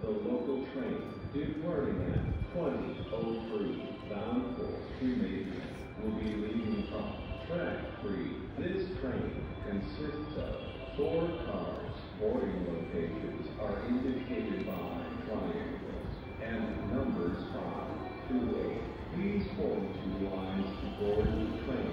The local train departing at 20.03 bound for Fukuyama will be leaving from track 3. This train consists of four cars. Boarding locations are lines to board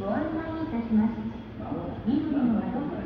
ご案内いたします。緑の窓口